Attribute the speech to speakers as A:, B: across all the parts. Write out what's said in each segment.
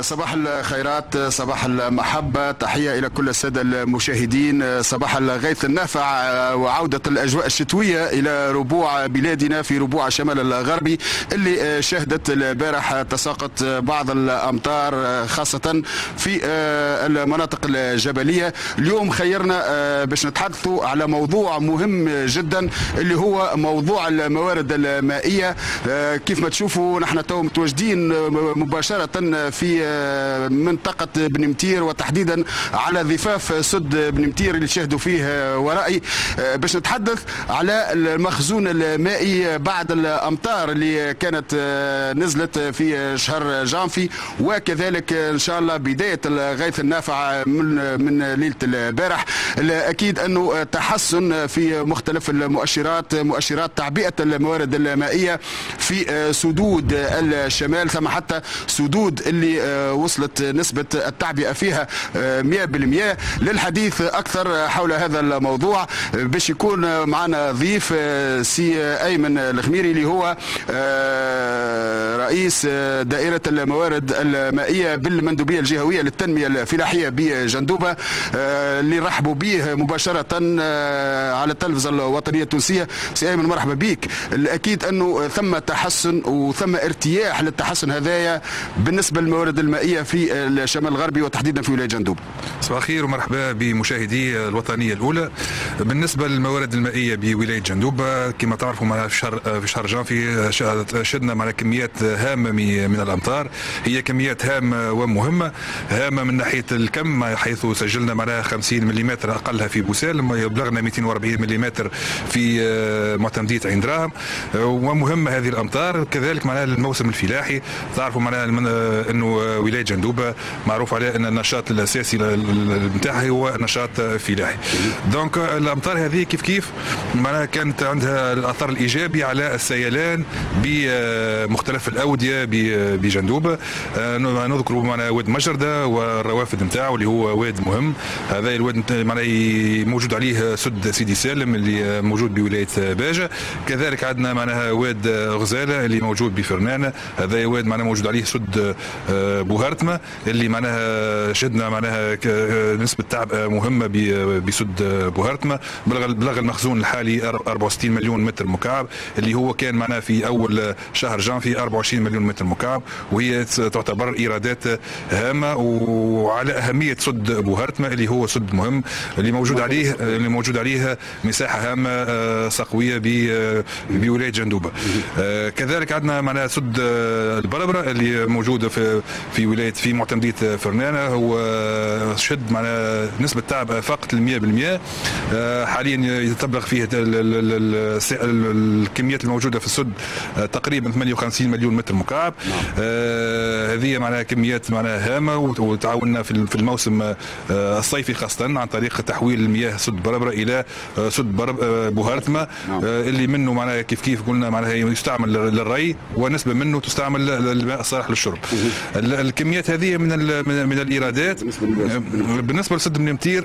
A: صباح الخيرات صباح المحبة. تحية إلى كل السادة المشاهدين. صباح الغيث النافع وعودة الأجواء الشتوية إلى ربوع بلادنا في ربوع الشمال الغربي اللي شهدت البارح تساقط بعض الأمطار خاصة في المناطق الجبلية. اليوم خيرنا باش نتحدثوا على موضوع مهم جدا اللي هو موضوع الموارد المائية. كيف ما تشوفوا نحن تو متواجدين مباشرة في منطقة بن متير وتحديدا على ضفاف سد بن متير اللي شاهدوا فيه ورائي باش نتحدث على المخزون المائي بعد الأمطار اللي كانت نزلت في شهر جانفي وكذلك إن شاء الله بداية الغيث النافع من من ليلة البارح. أكيد أنه تحسن في مختلف المؤشرات مؤشرات تعبئة الموارد المائية في سدود الشمال ثم حتى سدود اللي وصلت نسبة التعبئة فيها 100% للحديث أكثر حول هذا الموضوع. باش يكون معنا ضيف سي أيمن الخميري اللي هو رئيس دائرة الموارد المائية بالمندوبية الجهوية للتنمية الفلاحية بجندوبة اللي رحبوا به مباشرة على التلفزة الوطنية التونسية. سي أيمن مرحبا بك. الأكيد أنه ثم تحسن وثم ارتياح للتحسن هذايا بالنسبة للموارد المائية في الشمال الغربي وتحديدا في ولاية جندوب.
B: صباح الخير ومرحبا بمشاهدي الوطنية الأولى. بالنسبة للموارد المائية بولاية جندوب كما تعرفوا في شهر في شهر جانفي شهدنا معنا كميات هامة من الأمطار. هي كميات هامة ومهمة. هامة من ناحية الكم حيث سجلنا معنا 50 ملم أقلها في بوسالم بلغنا 240 ملم في معتمدية عين دراهم. ومهمة هذه الأمطار. كذلك معنا الموسم الفلاحي. تعرفوا معنا إنه ولايه جندوبة معروف عليها أن النشاط الأساسي نتاعها هو نشاط فلاحي. دونك الأمطار هذه كيف كيف؟ معناها كانت عندها الأثر الإيجابي على السيلان بمختلف الأودية بجندوبة. نذكر معنا واد مجردة والروافد نتاعو اللي هو واد مهم. هذا الواد معناها موجود عليه سد سيدي سالم اللي موجود بولاية باجة. كذلك عندنا معناها واد غزالة اللي موجود بفرنانه هذا واد معناها موجود عليه سد بوهرتما اللي معناها شدنا معناها نسبة تعب مهمة بسد بوهرتما بلغ المخزون الحالي 64 مليون متر مكعب اللي هو كان معناها في أول شهر جانفي 24 مليون متر مكعب وهي تعتبر إيرادات هامة وعلى أهمية سد بوهرتما اللي هو سد مهم اللي موجود عليه اللي موجود عليه مساحة هامة سقوية بولاية جندوبة. كذلك عندنا معناها سد البربرة اللي موجودة في في ولاية في معتمدية فرنانه هو شد معنا نسبة تعب فقط ال 100% حاليا تبلغ فيه الكميات الموجودة في السد تقريبا 58 مليون متر مكعب. هذه معناها كميات معناها هامة وتعاوننا في الموسم الصيفي خاصة عن طريق تحويل المياه سد بربرة إلى سد بوهرتما اللي منه معناها كيف كيف قلنا معناها يستعمل للري ونسبة منه تستعمل للماء الصالح للشرب. الكميات هذه من من الإيرادات بالنسبة لسد النمتير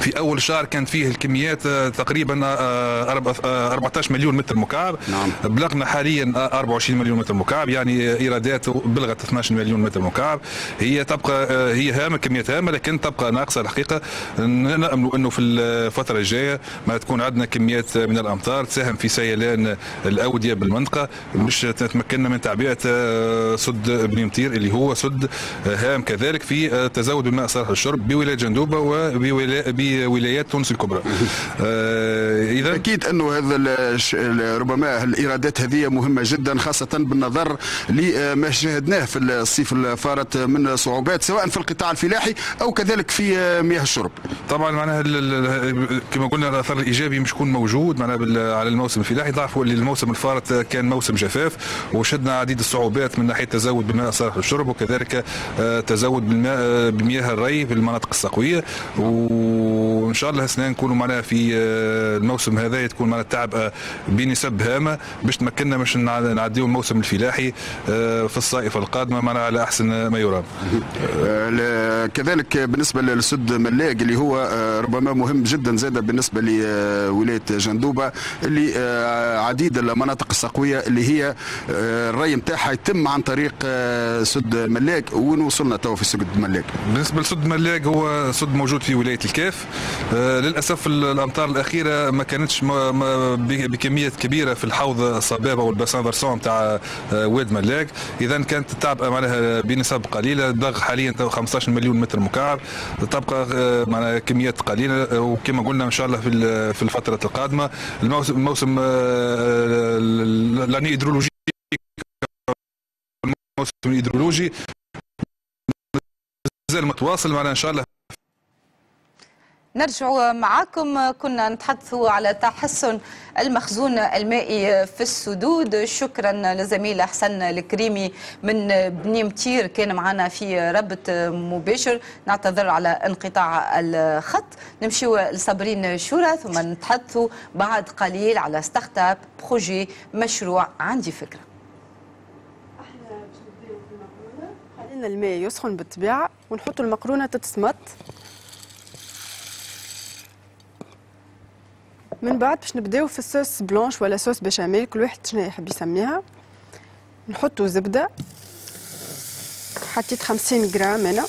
B: في أول شهر كان فيه الكميات تقريبا 14 مليون متر مكعب. نعم. بلغنا حاليا 24 مليون متر مكعب يعني إيرادات بلغت 12 مليون متر مكعب. هي تبقى هي هامة كميات هامة لكن تبقى ناقصة الحقيقة. نأمل إنه في الفترة الجاية ما تكون عندنا كميات من الأمطار تساهم في سيلان الأودية بالمنطقة. باش تمكننا من تعبئة سد بن مطير اللي هو سد هام كذلك في تزود الماء صالح للشرب بولاية جندوبة وبولاية بولايات تونس الكبرى.
A: آه إذا أكيد انه هذا ربما الإيرادات هذه مهمة جدا خاصة بالنظر لما شاهدناه في الصيف الفارط من صعوبات سواء في القطاع الفلاحي أو كذلك في مياه الشرب.
B: طبعا معناها كما قلنا الأثر الإيجابي مش يكون موجود معناها على الموسم الفلاحي. اللي الموسم الفارط كان موسم جفاف وشدنا عديد الصعوبات من ناحية تزود بالماء الصالح للشرب وكذلك تزود بالماء بمياه الري في المناطق الصقويه و وإن شاء الله هسنا نكونوا معنا في الموسم الموسم هذا تكون معنا التعب بنسب هامة باش تمكننا باش نعديو الموسم الفلاحي في الصائفه القادمه معنا على أحسن ما يرام.
A: كذلك بالنسبة للسد ملاق اللي هو ربما مهم جدا زاد بالنسبة لولاية جندوبة اللي عديد المناطق السقوية اللي هي الري نتاعها يتم عن طريق سد ملاك وين وصلنا تو في سد ملاك.
B: بالنسبة لسد ملاك هو سد موجود في ولاية الكاف. آه للأسف الأمطار الأخيرة ما كانتش بكمية كبيرة في الحوض الصبابة والباسان فارسون تاع آه واد ملاك. اذا كانت تبقى معناها بنسب قليلة. الضغط حاليا 15 مليون متر مكعب. تبقى آه معناها كميات قليلة. وكما قلنا إن شاء الله في في الفترة القادمة الموسم الموسم l'année hydrologique الموسم الهيدرولوجي مازال متواصل. معنا إن شاء الله
C: نرجع معكم كنا نتحدث على تحسن المخزون المائي في السدود. شكرا لزميل حسن الكريمي من بني متير كان معنا في ربط مباشر. نعتذر على انقطاع الخط. نمشيو لصابرين شورى ثم نتحدث بعد قليل على start-up projet مشروع. عندي فكرة.
D: خلينا الماء يسخن بالطبيعة ونحط المقرونة تتسمط. من بعد باش نبداو في ال sauce blanche ولا sauce béchamel كل واحد شنو يحب يسميها. نحطو زبدة. حطيت خمسين غرام أنا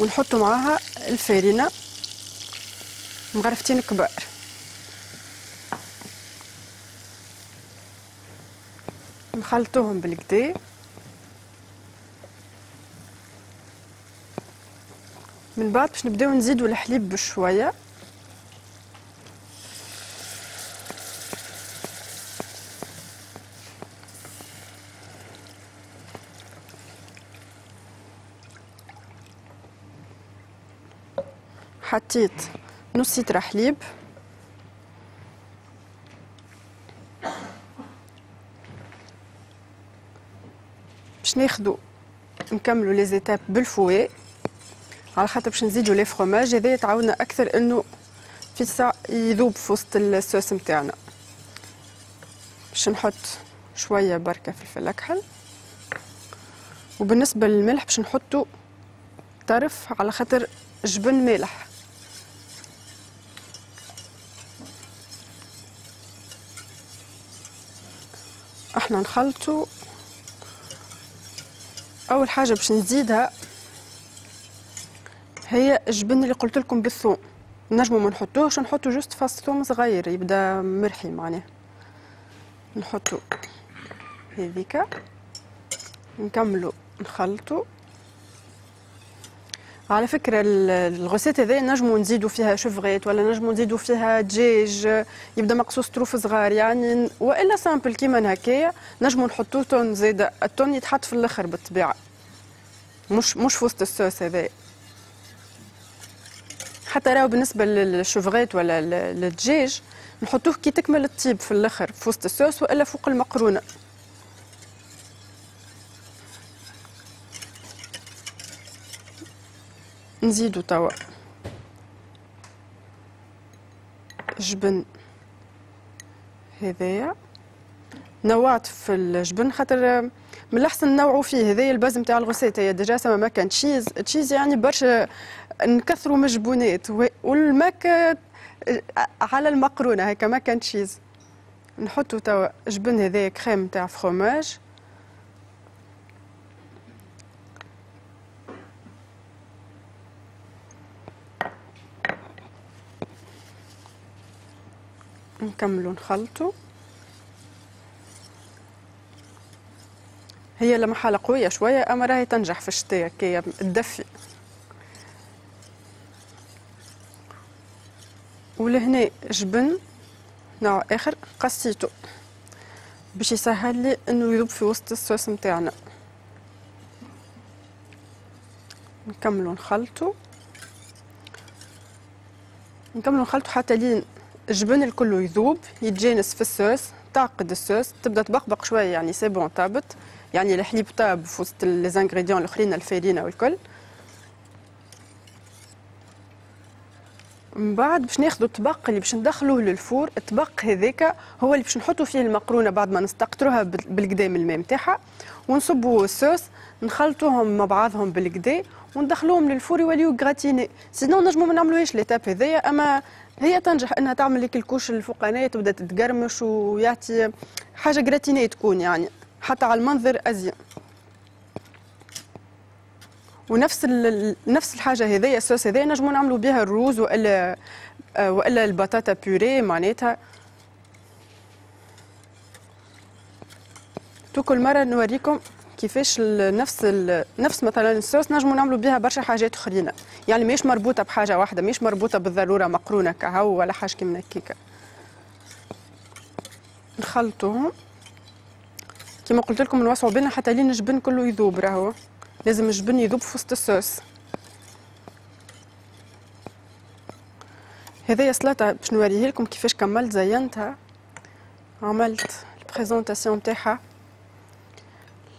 D: ونحطو معاها الفارينه مغرفتين كبار. نخلطوهم بالكدا من بعد باش نبداو نزيدو الحليب بشوية. حطيت نص لتر حليب. باش ناخدو نكملو les étapes بال fouet. على خاطر باش نزيدو les fromages هذا تعاوننا أكثر إنه ساعة يذوب في وسط الصوص نتاعنا. باش نحط شوية بركة فلفل اكحل وبالنسبة للملح باش نحطو طرف على خاطر جبن مالح. إحنا نخلطو. أول حاجة باش نزيدها هي الجبن اللي قلت لكم بالثوم. نجمو ما نحطوهش نحطو جوست فاص ثوم صغير يبدا مرحي معناه نحطو هذيك نكملو نخلطو. على فكرة الغوسيت هذه نجمو نزيدو فيها شفغيت ولا نجمو نزيدو فيها دجاج يبدا مقصوص طروف صغار يعني وإلا سامبل كيما هكايا نجمو نحطو تون زيادة التون يتحط في الأخر بالطبيعة مش مش في وسط الصوص هذا حتى راهو بالنسبة للشوفغيت ولا للدجاج نحطوه كي تكمل الطيب في الأخر في وسط الصوص وإلا فوق المقرونة. نزيدو توا. جبن. هذايا. نوعت في الجبن خاطر من الأحسن نوعوا فيه. هذايا ال base نتاع ال recette هي déjà اسمها mac and cheese cheese يعني برشا نكثروا من الجبونات وال mac على المقرونة هيك mac and cheese نحطوا توا جبن هذايا كريم نتاع فروماج نكملو نخلطو هي لمحالة قوية شوية أما راهي تنجح في الشتاء كي تدفي ولهنا جبن نوع آخر قصيته باش يسهل لي إنه يذوب في وسط الصوص نتاعنا. نكملو نخلطو. نكملو نخلطو حتى لين الجبن الكل يذوب يتجانس في الصوص تعقد الصوص تبدأ تبقبق شوية يعني c'est bon طابت يعني الحليب طاب في وسط les ingrédients الأخرين الفارينه والكل من بعد باش ناخذوا الطبق اللي باش ندخلوه لل four. الطبق هذاك هو اللي باش نحطوا فيه المقرونة بعد ما نستقطروها بالقدام الماء نتاعها. ونصبوا الصوص نخلطوهم مع بعضهم بالكدا وندخلوهم لل four يوليو gratinés sinon نجمو ما نعملوهاش l'étape هذايا أما هي تنجح إنها تعمل لك ال couche الفوقانيه تبدا تتقرمش ويعطي حاجة gratinée تكون يعني حتى على المنظر ازين ونفس نفس الحاجة هذيا الصوص هذايا نجمو نعملوا بها الروز وإلا وإلا البطاطا بيوري معناتها. تو كل مرة نوريكم كيفاش نفس نفس مثلا الصوص نجموا نعملوا بها برشا حاجات أخرين. يعني مش مربوطة بحاجة واحدة مش مربوطة بالضرورة مقرونة كهو ولا حاجة كيما هكاك. نخلطوهم كما قلت لكم نوسعوا بينا حتى لين الجبن كله يذوب راهو. لازم الجبن يذوب في وسط الصوص. هذايا سلطة باش نوريه لكم كيفاش كملت زينتها. عملت ال présentation تاعها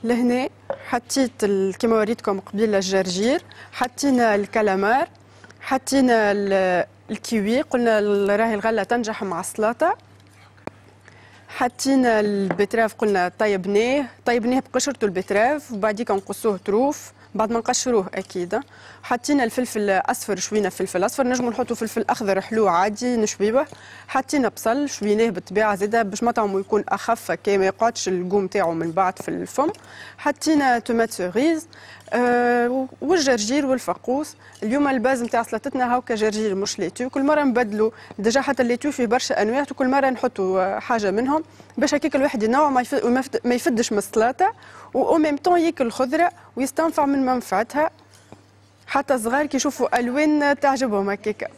D: لهنا حطيت كما وريتكم قبيل الجرجير حطينا الكالامار حطينا الكيوي قلنا راهي الغلة تنجح مع السلطة. حطينا ال betterave قلنا طيبناه طيبناه بقشرته ال betterave وبعديك نقصوه طروف بعد ما نقشروه أكيد. حطينا الفلفل اصفر شوينا فلفل أصفر نجمو نحطوا فلفل أخضر حلو عادي نشويوه. حطينا بصل شويناه بالطبيعة زاده باش مطعمه يكون أخف كي ما يقعدش ال goût تاعو من بعد في الفم. حطينا tomates cerises أه والجرجير والفقوس. اليوم ال base نتاع سلطتنا هاكا جرجير مش laitue. كل مرة نبدلوا déjà حتى ال laitue فيه برشا أنواع وكل مرة نحطوا حاجة منهم باش هكاك الواحد ينوع ما يفدش من السلطه و même temps ياكل خضرة ويستنفع من منفعتها. حتى صغار كي يشوفوا ألوان تعجبهم هكاك.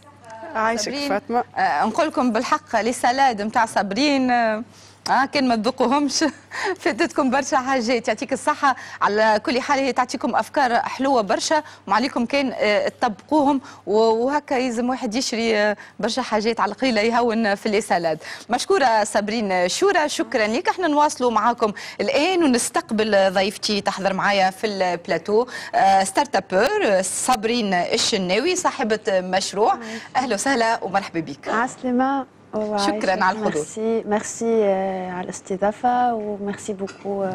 D: عايشك فاطمة.
C: آه نقول لكم بالحق les salades نتاع صابرين. آه آه كان ما تذوقوهمش. فاتتكم برشا حاجات. يعطيك الصحة. على كل حال هي تعطيكم أفكار حلوة برشا. وعليكم كان آه، تطبقوهم. وهكا يلزم واحد يشري آه، برشا حاجات على القليلة يهون في les salades مشكورة صابرين شورى. شكرا لك. إحنا نواصلوا معاكم الآن ونستقبل ضيفتي تحضر معايا في البلاتو. آه، start-upper صابرين الشناوي صاحبة مشروع. أهلا وسهلا ومرحبا بك.
E: عسلامة
C: شكرا على الحضور.
E: merci merci على الاستضافه و merci beaucoup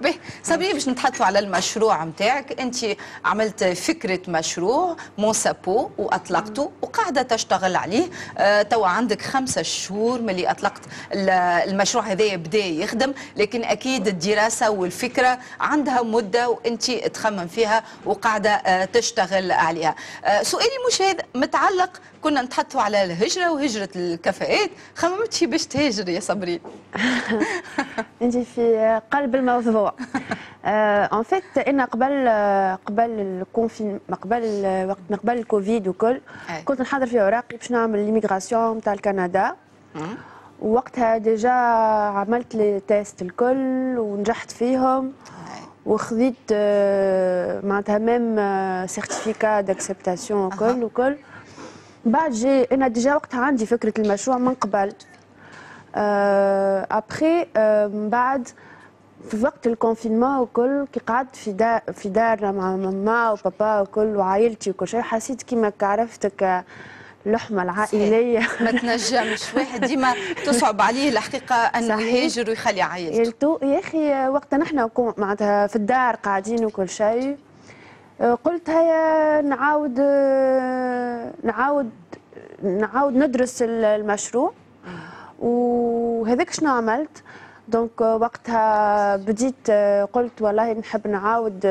C: به صبري باش نتحدثوا على المشروع نتاعك أنت عملت فكرة مشروع مونسابو وأطلقته وقاعدة تشتغل عليه. آه توا عندك خمسة شهور ملي أطلقت المشروع هذا بدا يخدم. لكن أكيد الدراسة والفكرة عندها مدة وأنت تخمم فيها وقاعدة آه تشتغل عليها. آه سؤالي مش هذا متعلق كنا نتحدثوا على الهجرة وهجرة الكفاءات. خممتي باش تهاجري يا صبري.
E: انت في قلب الموضوع. ان آه، فيت أنا قبل قبل الكونفين قبل وقت قبل الكوفيد وكل كنت نحضر في اوراقي باش نعمل l'immigration تاع الكندا. وقتها déjà عملت les tests الكل ونجحت فيهم. وخذيت آه، معناتها même certificat d'acceptation وكل وكل. بعد جي أنا déjà وقتها عندي فكرة المشروع من قبل. أه ابخي أه من بعد في وقت ال confinement وكل كي قعدت في دار في دارنا مع ماما وبابا وكل وعائلتي وكل شيء حسيت كيما عرفتك اللحمة العائلية.
C: ما تنجمش. واحد ديما تصعب عليه الحقيقة أنه يهاجر ويخلي عائلته.
E: يا أخي وقت نحن معناتها في الدار قاعدين وكل شيء. قلت هيا نعاود نعاود نعاود ندرس المشروع. وهذاك شنو عملت؟ دونك وقتها بديت قلت والله نحب نعاود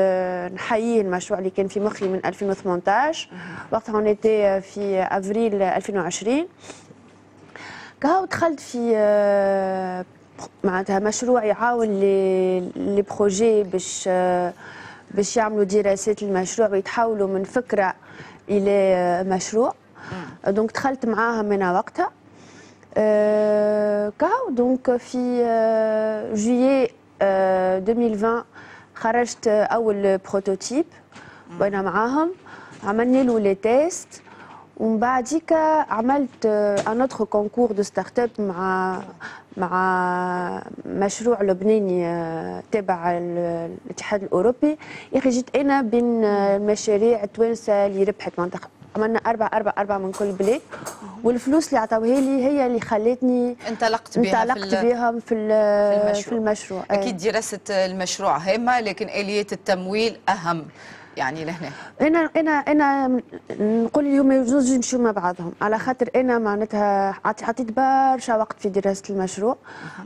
E: نحيي المشروع اللي كان في مخي من 2018 وقتها هونيتي في أفريل 2020 كهو دخلت في معناتها مشروع يعاون les projets باش باش يعملوا دراسات المشروع ويتحولوا من فكرة إلى مشروع. donc دخلت معاهم من وقتها. أه كاو donc في juillet أه 2020 خرجت أول prototype وأنا معاهم. عملنا له les tests ومن بعديك عملت un autre concours de start-up مع مع مشروع لبناني آه، تابع الاتحاد الأوروبي. يا أخي جيت أنا بين المشاريع التوانسة اللي ربحت. معناتها عملنا أربع أربع أربع من كل بلاد. والفلوس اللي عطاوها لي هي اللي خلتني
C: انطلقت بها
E: انطلقت
C: في
E: بهم في, في المشروع, في المشروع.
C: أكيد دراسة المشروع هامة لكن آليات التمويل أهم. يعني لهنا؟
E: أنا انا إنا نقول اليوم يجوز يمشوا مع بعضهم. على خاطر إنا معناتها عطيت برشا وقت في دراسة المشروع.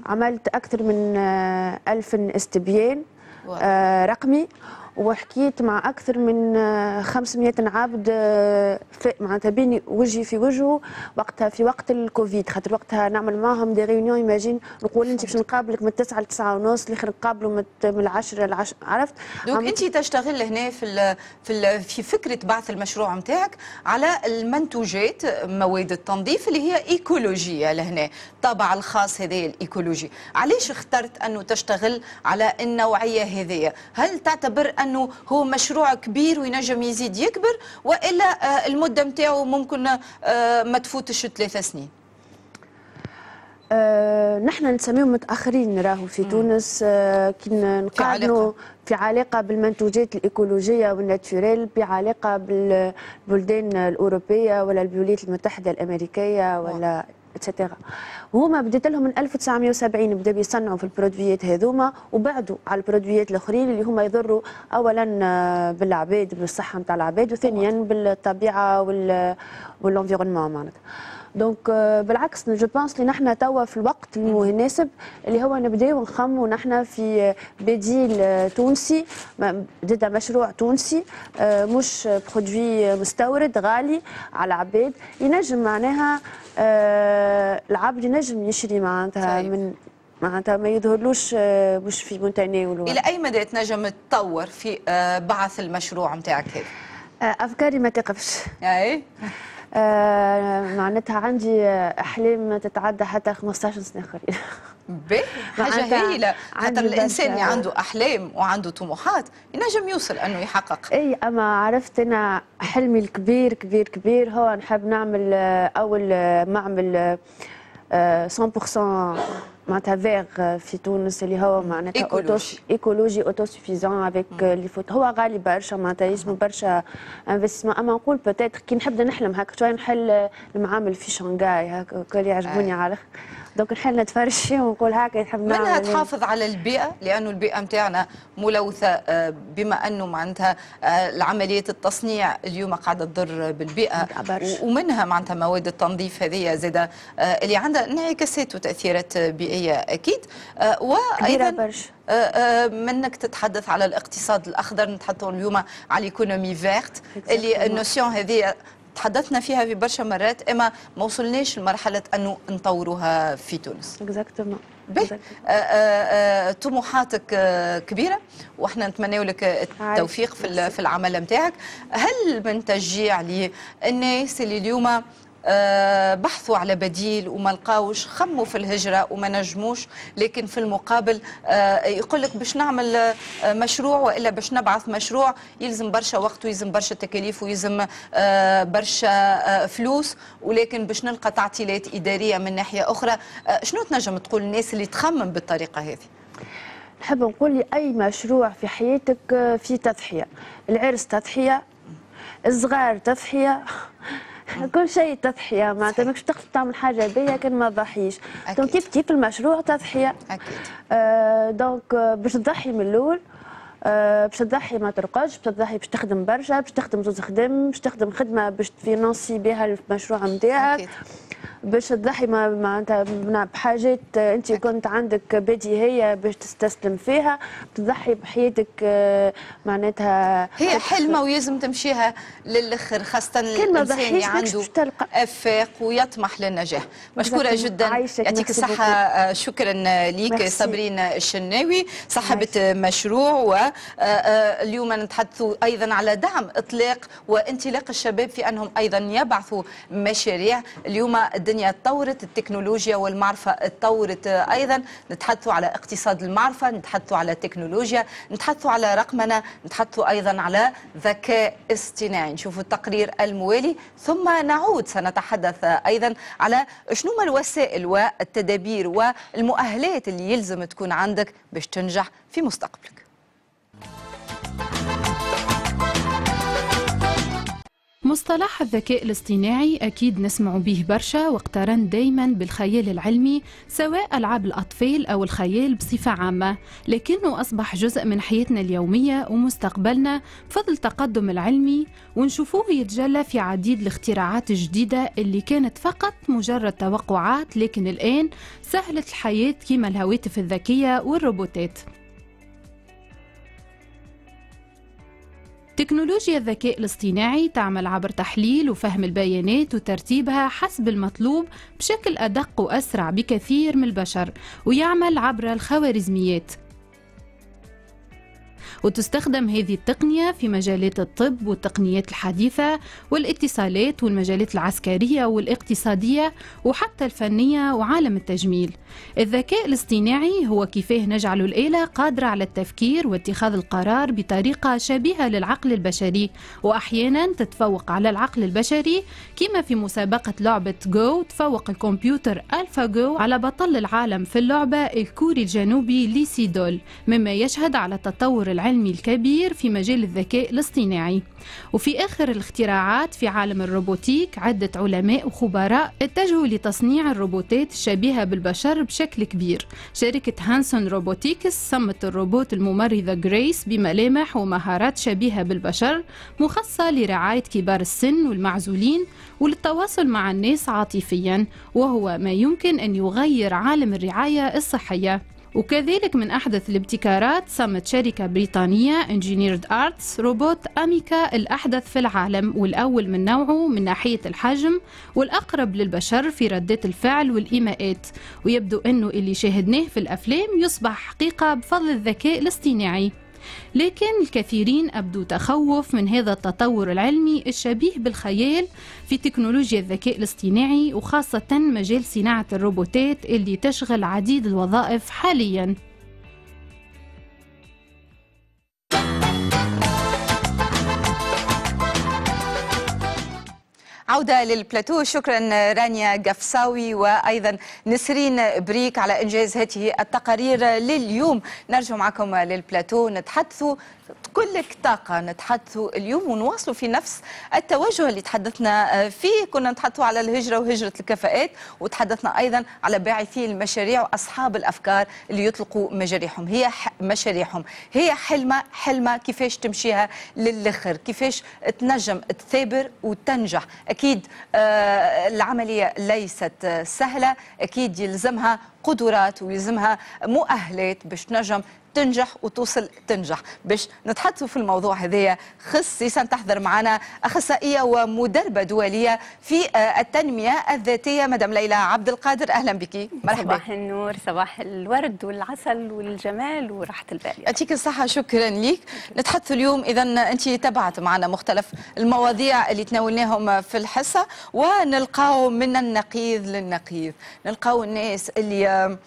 E: عملت أكثر من ألف استبيان آه رقمي. وحكيت مع أكثر من 500 عبد آه، معناتها بيني وجهي في وجهه وقتها في وقت الكوفيد. خاطر وقتها نعمل معهم des réunions imagine نقول أنت باش نقابلك من 9 ل 9 ونص الآخر نقابلوا من 10 ل 10 عرفت؟
C: donc أنت تشتغل هنا في ال في ال في فكرة بعث المشروع نتاعك على المنتوجات مواد التنظيف اللي هي إيكولوجية لهنا الطابع الخاص هذا الإيكولوجي. علاش اخترت أنه تشتغل على النوعية هذه هل تعتبر انه هو مشروع كبير وينجم يزيد يكبر وإلا آه، المدة نتاعو ممكن آه، ما تفوتش ثلاثة سنين.
E: أه نحن نسميهم متأخرين راهو في. تونس أه كي نقارنوا في علاقة بالمنتوجات الإيكولوجية والناتوريل بعلاقه بالبلدان الأوروبية ولا الولايات المتحدة الأمريكية ولا اتسيتيرا هما بديت لهم من 1970 بدا بيصنعوا في البرودويات هذوما وبعدوا على البرودويات الأخرين اللي هما يضروا اولا آه، بالعباد بالصحة نتاع العباد وثانيا بالطبيعة وال environnement معناتها. donc euh, بالعكس je pense اللي نحن توا في الوقت المناسب اللي هو نبداو نخمو نحن في بديل تونسي بدينا مشروع تونسي آه، مش produit مستورد غالي على العباد ينجم معناها آه، العبد ينجم يشري معناتها. من معناتها ما يظهرلوش آه، مش في متناول
C: إلى أي مدى تنجم تطور في بعث المشروع نتاعك هذا؟
E: أفكاري ما تقفش
C: اي
E: آه معناتها عندي أحلام تتعدى حتى 15 سنة أخرين.
C: به حاجة هايلة. حتى الإنسان اللي عنده أحلام وعنده طموحات ينجم يوصل أنه يحقق.
E: إي أما عرفت أنا حلمي الكبير كبير كبير هو نحب نعمل آه، أول آه، معمل 100% آه، معناتها فيغ في تونس اللي هو معناتها
C: ايكولوجي
E: إيكولوجي اوتو سوفيزون افيك لي فوت هو غالي برشا معناتها يسمو برشا انفستيسمون أما نقول بوتيتر كي نحب نحلم هكا شوية نحل المعامل في شنغاي هكا اللي يعجبوني على دونك نحل نتفرج فيه ونقول هكا يحب
C: منها تحافظ على البيئة؟ لأنه البيئة نتاعنا ملوثة آه، بما أنه معناتها آه، عمليه التصنيع اليوم قاعدة تضر بالبيئة. ومنها معناتها مواد التنظيف هذه زادة آه، اللي عندها انعكاسات وتأثيرات بيئية أكيد.
E: وأيضا
C: منك تتحدث على الاقتصاد الأخضر نتحدثوا اليوم على ال économie verte اللي ال notion هذه تحدثنا فيها في برشا مرات إما ما وصلناش لمرحلة أنه نطوروها في تونس.
E: exactement
C: طموحاتك كبيرة وإحنا نتمنى لك التوفيق في في العمل نتاعك هل من تشجيع للناس اللي اليوم آه، بحثوا على بديل وما لقاوش خموا في الهجرة وما نجموش. لكن في المقابل آه، يقول لك باش نعمل آه، مشروع وإلا باش نبعث مشروع يلزم برشا وقت ويلزم برشا تكاليف ويلزم برشا فلوس. ولكن باش نلقى تعطيلات إدارية من ناحية أخرى شنو تنجم تقول الناس اللي تخمم بالطريقة هذه؟
E: نحب نقول لي أي مشروع في حياتك فيه تضحية. العرس تضحية الصغار تضحية. كل شيء تضحية معناتها ماكش تقدر تعمل حاجة بيا كان ما تضحيش donc كيف كيف المشروع تضحية؟
C: أكيد.
E: آه donc آه، باش تضحي من الأول باش تضحي ما ترقدش باش تضحي باش تخدم برشا باش تخدم زوز خدم باش تخدم خدمة باش ت financer بها المشروع نتاعك باش تضحي معناتها بحاجات أنت كنت عندك بديهيه باش تستسلم فيها تضحي بحياتك آه، معناتها
C: هي حلمة ويلزم تمشيها للآخر خاصة
E: الإنسان اللي
C: عنده أفاق ويطمح للنجاح. مشكورة جدا. يعطيك الصحة آه، شكرا ليك صابرين الشناوي صاحبه مشروع واليوم نتحدث أيضا على دعم إطلاق وانطلاق الشباب في أنهم أيضا يبعثوا مشاريع. اليوم الدنيا تطورت التكنولوجيا والمعرفة تطورت أيضا. نتحدث على اقتصاد المعرفة نتحدث على تكنولوجيا نتحدث على رقمنة نتحدث أيضا على ذكاء اصطناعي. نشوف التقرير الموالي. ثم نعود سنتحدث أيضا على شنو الوسائل والتدابير والمؤهلات اللي يلزم تكون عندك باش تنجح في مستقبلك.
F: مصطلح الذكاء الاصطناعي أكيد نسمع به برشا واقترن دايما بالخيال العلمي سواء ألعاب الأطفال أو الخيال بصفة عامة لكنه أصبح جزء من حياتنا اليومية ومستقبلنا بفضل التقدم العلمي ونشوفوه يتجلى في عديد الاختراعات الجديدة اللي كانت فقط مجرد توقعات لكن الآن سهلت الحياة كما الهواتف الذكية والروبوتات. تكنولوجيا الذكاء الاصطناعي تعمل عبر تحليل وفهم البيانات وترتيبها حسب المطلوب بشكل أدق وأسرع بكثير من البشر ويعمل عبر الخوارزميات. وتستخدم هذه التقنية في مجالات الطب والتقنيات الحديثة والاتصالات والمجالات العسكرية والاقتصادية وحتى الفنية وعالم التجميل. الذكاء الاصطناعي هو كيفاه نجعل الآلة قادرة على التفكير واتخاذ القرار بطريقة شبيهة للعقل البشري وأحيانا تتفوق على العقل البشري كما في مسابقة لعبة جو تفوق الكمبيوتر AlphaGo على بطل العالم في اللعبة الكوري الجنوبي ليسيدول مما يشهد على التطور العلمي الكبير في مجال الذكاء الاصطناعي. وفي آخر الاختراعات في عالم ال robotique عدة علماء وخبراء اتجهوا لتصنيع الروبوتات الشبيهة بالبشر بشكل كبير. شركة Hanson Robotics صممت الروبوت الممرضة جريس بملامح ومهارات شبيهة بالبشر مخصصة لرعاية كبار السن والمعزولين وللتواصل مع الناس عاطفيا وهو ما يمكن أن يغير عالم الرعاية الصحية. وكذلك من أحدث الابتكارات صممت شركة بريطانية Engineered Arts روبوت Ameca الأحدث في العالم والأول من نوعه من ناحية الحجم والأقرب للبشر في ردة الفعل والإيماءات. ويبدو أنه اللي شاهدناه في الأفلام يصبح حقيقة بفضل الذكاء الاصطناعي. لكن الكثيرين أبدوا تخوف من هذا التطور العلمي الشبيه بالخيال في تكنولوجيا الذكاء الاصطناعي وخاصة مجال صناعة الروبوتات اللي تشغل عديد الوظائف حالياً.
C: عودة للبلاتو. شكرا رانيا قفصاوي وأيضا نسرين بريك على إنجاز هذه التقارير لليوم. نرجع معكم للبلاتو. نتحدثوا كلك طاقة نتحدثوا اليوم ونواصلوا في نفس التوجه اللي تحدثنا فيه. كنا نتحدثوا على الهجرة وهجرة الكفاءات وتحدثنا أيضا على باعثي المشاريع وأصحاب الأفكار اللي يطلقوا مشاريعهم. هي مشاريعهم. هي حلمة حلمة كيفاش تمشيها للآخر كيفاش تنجم تثابر وتنجح. أكيد آه العملية ليست سهلة. أكيد يلزمها قدرات ويلزمها مؤهلات باش تنجم تنجح وتوصل تنجح. باش نتحدثوا في الموضوع هذايا خصيصا تحضر معنا أخصائية ومدربة دولية في التنمية الذاتية مدام ليلى عبد القادر. أهلا بك.
G: مرحبا. صباح النور صباح الورد والعسل والجمال وراحة البال.
C: يعطيك الصحة شكرا لك نتحدث اليوم اذا انت تبعت معنا مختلف المواضيع اللي تناولناهم في الحصة ونلقاو من النقيض للنقيض. نلقاو الناس اللي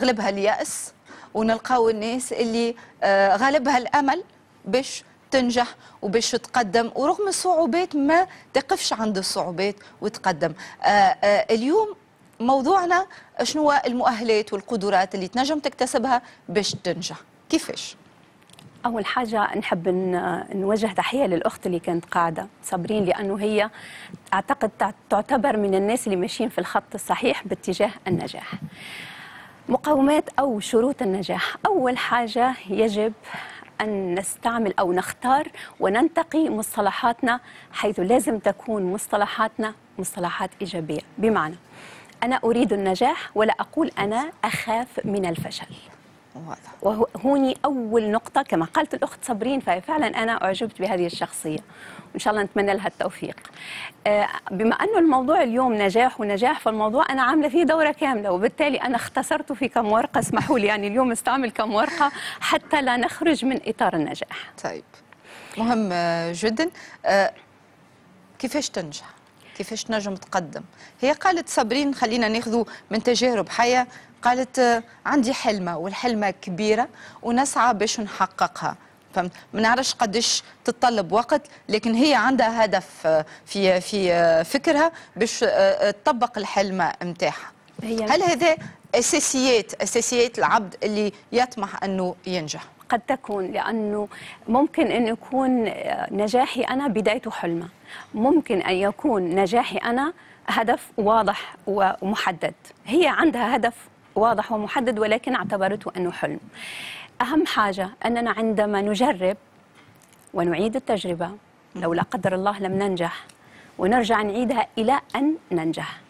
C: غلبها اليأس ونلقاو الناس اللي غالبها الأمل باش تنجح وباش تقدم ورغم الصعوبات ما تقفش عند الصعوبات وتقدم. اليوم موضوعنا شنو المؤهلات والقدرات اللي تنجم تكتسبها باش تنجح. كيفاش؟
G: أول حاجة نحب نوجه تحية للأخت اللي كانت قاعدة صابرين لأنه هي أعتقد تعتبر من الناس اللي ماشيين في الخط الصحيح باتجاه النجاح. مقومات أو شروط النجاح. أول حاجة يجب أن نستعمل أو نختار وننتقي مصطلحاتنا حيث لازم تكون مصطلحاتنا مصطلحات إيجابية. بمعنى أنا أريد النجاح ولا أقول أنا أخاف من الفشل. وهوني أول نقطة. كما قالت الأخت صابرين ففعلا أنا أعجبت بهذه الشخصية. وإن شاء الله نتمنى لها التوفيق. آه، بما أنه الموضوع اليوم نجاح ونجاح فالموضوع أنا عاملة فيه دورة كاملة. وبالتالي أنا اختصرته في كم ورقة. اسمحوا لي يعني اليوم استعمل كم ورقة حتى لا نخرج من إطار النجاح.
C: طيب. مهم جدا. آه، كيفاش تنجح؟ كيفاش تنجم تقدم. هي قالت صابرين خلينا ناخذ من تجارب حية قالت آه، عندي حلمة والحلمة كبيرة ونسعى باش نحققها. فهمت؟ ما نعرفش قداش تتطلب وقت لكن هي عندها هدف آه، في في آه، فكرها باش تطبق الحلمة نتاعها هل هذا أساسيات أساسيات العبد اللي يطمح أنه ينجح؟
G: قد تكون لأنه ممكن أن يكون نجاحي أنا بدايته حلمة. ممكن أن يكون نجاحي أنا هدف واضح ومحدد. هي عندها هدف واضح ومحدد ولكن اعتبرته أنه حلم. أهم حاجة أننا عندما نجرب ونعيد التجربة لو لا قدر الله لم ننجح ونرجع نعيدها إلى أن ننجح.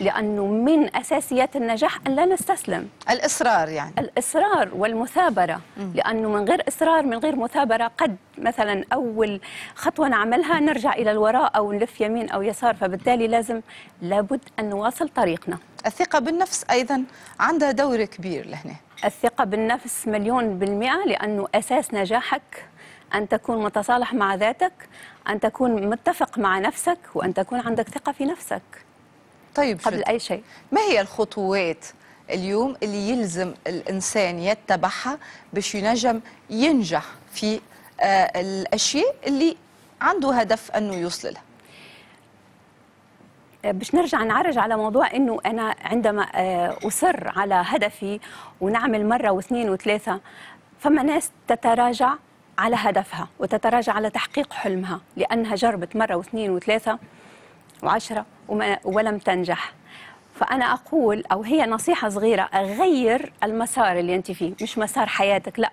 G: لأنه من أساسيات النجاح أن لا نستسلم.
C: الإصرار يعني.
G: الإصرار والمثابرة. لأنه من غير إصرار من غير مثابرة قد مثلا أول خطوة نعملها نرجع إلى الوراء أو نلف يمين أو يسار. فبالتالي لازم لابد أن نواصل طريقنا.
C: الثقة بالنفس أيضا عندها دور كبير لهنا.
G: الثقة بالنفس مليون بالمئة لأنه أساس نجاحك أن تكون متصالح مع ذاتك أن تكون متفق مع نفسك وأن تكون عندك ثقة في نفسك.
C: طيب
G: قبل شد. أي شيء.
C: ما هي الخطوات اليوم اللي يلزم الإنسان يتبعها باش ينجم ينجح في آه الأشياء اللي عنده هدف أنه يوصل لها؟
G: باش نرجع نعرج على موضوع إنه أنا عندما آه، أصر على هدفي ونعمل مرة واثنين وثلاثة فما ناس تتراجع على هدفها وتتراجع على تحقيق حلمها لأنها جربت مرة واثنين وثلاثة وعشرة. ولم تنجح. فأنا أقول أو هي نصيحة صغيرة غير المسار اللي أنت فيه مش مسار حياتك لا.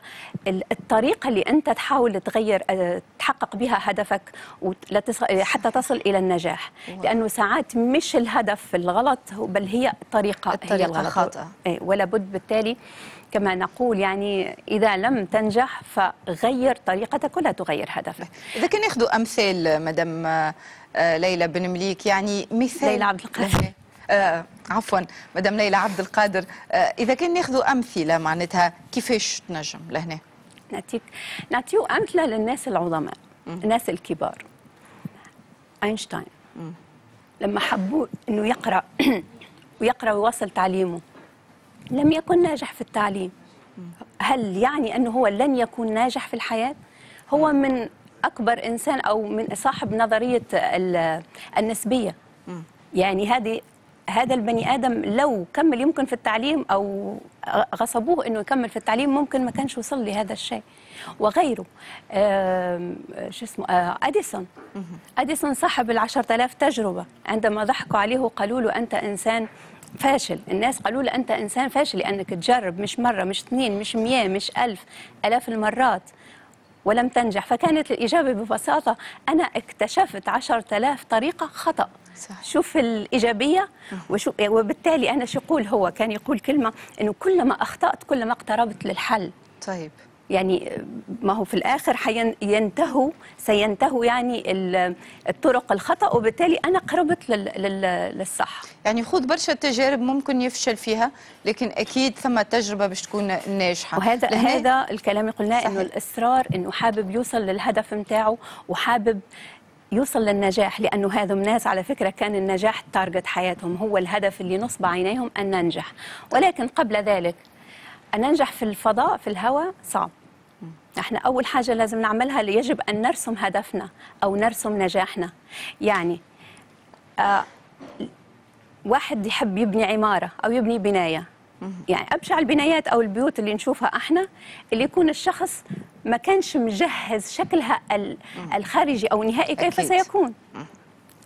G: الطريقة اللي أنت تحاول تغير آه، تحقق بها هدفك حتى تصل إلى النجاح. لأنه ساعات مش الهدف الغلط بل هي الطريقة,
C: الطريقة
G: هي الغلط
C: خاطئة
G: ولا بد بالتالي كما نقول يعني إذا لم تنجح فغير طريقتك ولا تغير هدفك.
C: إذا كان ياخذوا أمثال مدام آه، ليلى بن مليك. يعني مثال
G: ليلى عبد القادر.
C: آه عفوا مدام ليلى عبد القادر. آه إذا كان ناخذوا أمثلة معناتها كيفاش تنجم لهنا؟
G: نعطيك نعطيو أمثلة للناس العظماء الناس الكبار. أينشتاين. لما حبوا إنه يقرأ ويقرأ ويواصل تعليمه لم يكن ناجح في التعليم. هل يعني أنه هو لن يكون ناجح في الحياة؟ هو من أكبر إنسان أو من صاحب نظرية النسبية. يعني هذه هذا البني آدم لو كمل يمكن في التعليم أو غصبوه إنه يكمل في التعليم ممكن ما كانش وصل لهذا الشيء. وغيره شو اسمه آه، أديسون. أديسون صاحب ال آلاف تجربة. عندما ضحكوا عليه وقالوا له أنت إنسان فاشل. الناس قالوا له أنت إنسان فاشل لأنك تجرب مش مرة مش اثنين مش مياه مش ألف. ألاف المرات. ولم تنجح. فكانت الإجابة ببساطة أنا اكتشفت عشرة آلاف طريقة خطأ. صح. شوف الإيجابية وشو وبالتالي أنا شو يقول هو كان يقول كلمة أنه كلما أخطأت كلما اقتربت للحل.
C: طيب.
G: يعني ما هو في الآخر حينتهوا سينتهوا يعني الطرق الخطأ وبالتالي أنا قربت للصح.
C: يعني خذ برشا تجارب ممكن يفشل فيها لكن أكيد ثم تجربة باش تكون ناجحة.
G: وهذا هذا الكلام اللي قلناه إنه الإصرار إنه حابب يوصل للهدف نتاعه وحابب يوصل للنجاح لأنه هذم ناس على فكرة كان النجاح تارجت حياتهم هو الهدف اللي نصب عينيهم أن ننجح. ولكن قبل ذلك أن ننجح في الفضاء في الهواء صعب. إحنا أول حاجة لازم نعملها يجب أن نرسم هدفنا أو نرسم نجاحنا. يعني آه واحد يحب يبني عمارة أو يبني بناية. يعني أبشع البنايات أو البيوت اللي نشوفها أحنا اللي يكون الشخص ما كانش مجهز شكلها الخارجي أو النهائي كيف أكيد. سيكون.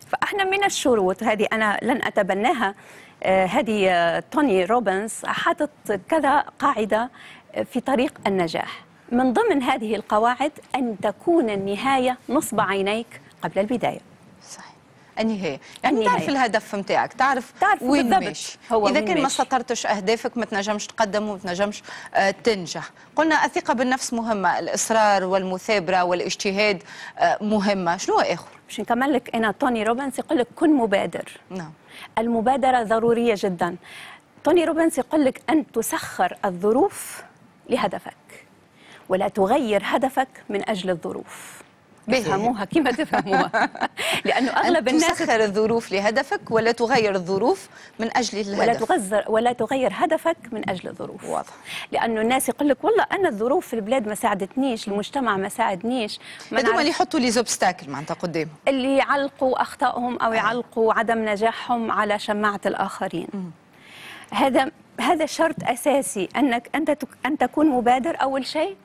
G: فأحنا من الشروط هذه أنا لن أتبناها. آه هذه آه توني روبنز حاطط كذا قاعدة في طريق النجاح. من ضمن هذه القواعد أن تكون النهاية نصب عينيك قبل البداية.
C: صحيح. النهاية. يعني
G: النهاية.
C: تعرف الهدف نتاعك تعرف
G: تعرف
C: وين ماشي
G: هو إذا
C: كان ما. سطرتش أهدافك ما تنجمش تقدم وما تنجمش آه، تنجح. قلنا الثقة بالنفس مهمة الإصرار والمثابرة والاجتهاد آه، مهمة. شنو آخر؟
G: باش نكمل لك أنا توني روبنز يقول لك كن مبادر.
C: نعم.
G: المبادرة ضرورية جدا. توني روبنز يقول لك أن تسخر الظروف لهدفك. ولا تغير هدفك من أجل الظروف.
C: باهي.
G: تفهموها كما تفهموها.
C: لأنه
G: أغلب الناس
C: تسخر الظروف لهدفك ولا تغير الظروف من أجل
G: ولا
C: الهدف
G: تغير ولا تغير هدفك من أجل الظروف.
C: واضح.
G: لأنه الناس يقول لك والله أنا الظروف في البلاد ما ساعدتنيش المجتمع ما ساعدنيش ما
C: هذوما اللي يحطوا لي زوبستاكل معناتها قدامهم.
G: اللي يعلقوا أخطائهم أو يعلقوا عدم نجاحهم على شماعة الآخرين. هذا هذا شرط أساسي أنك أنت أن تكون مبادر أول شيء.